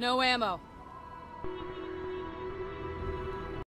No ammo.